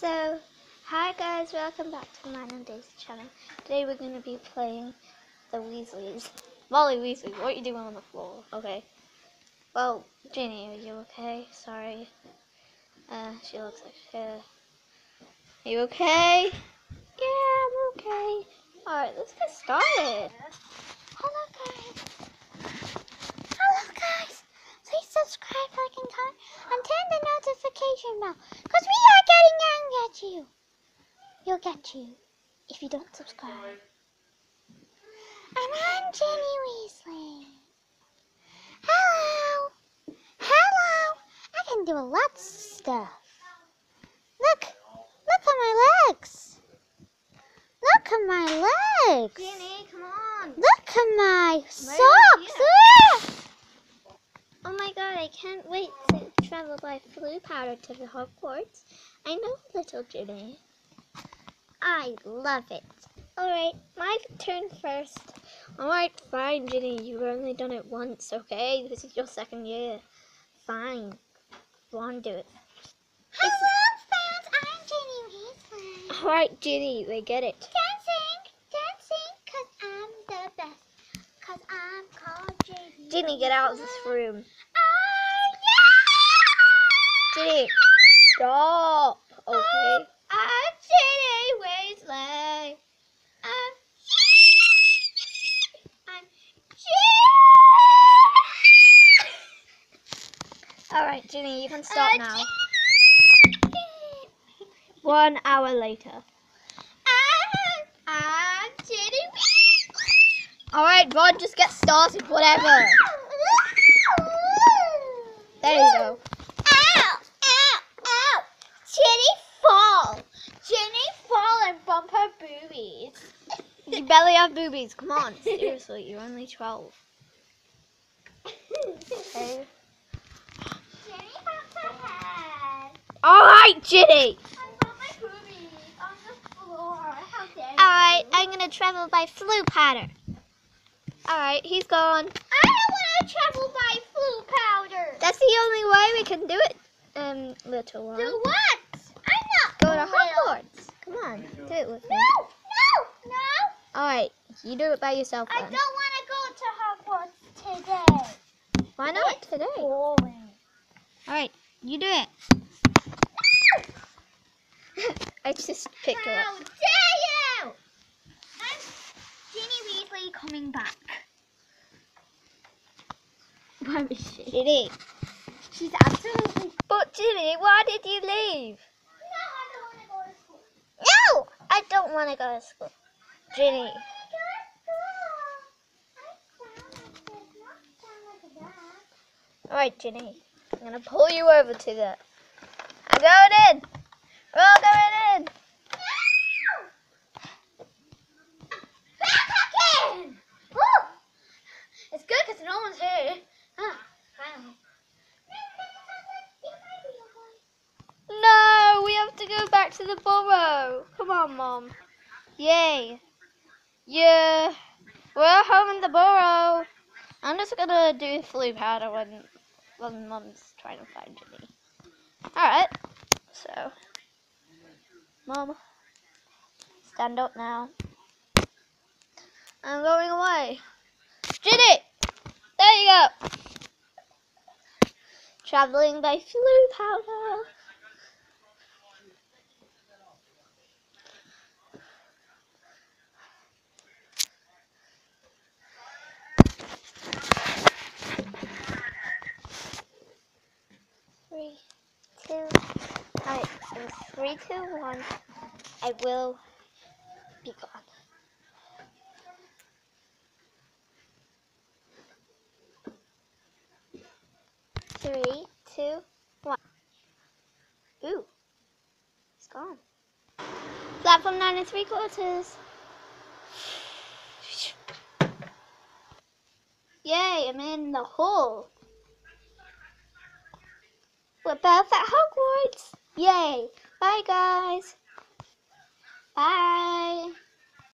So, hi guys, welcome back to Mine and Daisy channel. Today we're going to be playing the Weasleys. Molly Weasley, what are you doing on the floor? Okay. Well, Ginny, are you okay? Sorry. Uh, she looks like she... Are you okay? Yeah, I'm okay. Alright, let's get started. Hello guys. Hello guys. Please subscribe, like, and comment, and turn the notification bell, because we are getting at you. You'll get you if you don't subscribe. And I'm Ginny Weasley. Hello. Hello. I can do a lot of stuff. Look. Look at my legs. Look at my legs. Jenny, come on. Look at my socks. Ah! Oh my god, I can't wait to travel by Floo Powder to the Hogwarts. I know little Ginny. I love it. Alright, my turn first. Alright, fine, Ginny. You've only done it once, okay? This is your second year. Fine. Go on, do it. Hello, fans. I'm Jenny Weasley. Alright, Ginny, we get it. Dancing, dancing, cause I'm the best. Cause I'm called Jenny. Ginny, get out of this room. Yeah! Stop. Okay. I'm Jenny Weasley. I'm I'm Alright, Ginny, you can stop now. Jenny. One hour later. I'm, Jenny Alright, Ron, just get started, whatever. There you go. Ow! Ow! Ow! Jenny fall! Jenny fall and bump her boobies. Barely have boobies. Come on, seriously, you're only 12. Okay. Jenny bumped her head. Alright, Ginny! I bumped my boobies on the floor. How dare you? Alright, I'm gonna travel by Floo Powder. Alright, he's gone. I don't want to travel by Floo powder. That's the only way we can do it, um, little one. Do what? I'm not Go to. Hogwarts. Come on, do it with me. No, you do it by yourself I then. don't want to go to Hogwarts today. Why not today? Boring. Alright, you do it. I just picked her How up. dare you! I'm Ginny Weasley coming back. Where is she? Ginny. She's absolutely. But Ginny, why did you leave? No, I don't want to go to school. No, I don't want to go to school. Ginny. I wanna go to school. I sound like this, not sound like that. Alright, Ginny. I'm gonna pull you over to the. I'm going in. We're all going in. Backpacking! Woo! It's good because no one's here. Huh, finally. No, we have to go back to the burrow. Come on, Mom. Yay. Yeah. We're home in the burrow. I'm just gonna do Floo powder when when Mom's trying to find Ginny. Alright. So Mom. Stand up now. I'm going away. Ginny! There you go. Traveling by Floo powder. Three, two, alright, so three, two, one, I will be gone. Three, two, one. Ooh, it's gone. Platform nine and three quarters. Yay, I'm in the hole. We're both at Hogwarts. Yay. Bye, guys. Bye.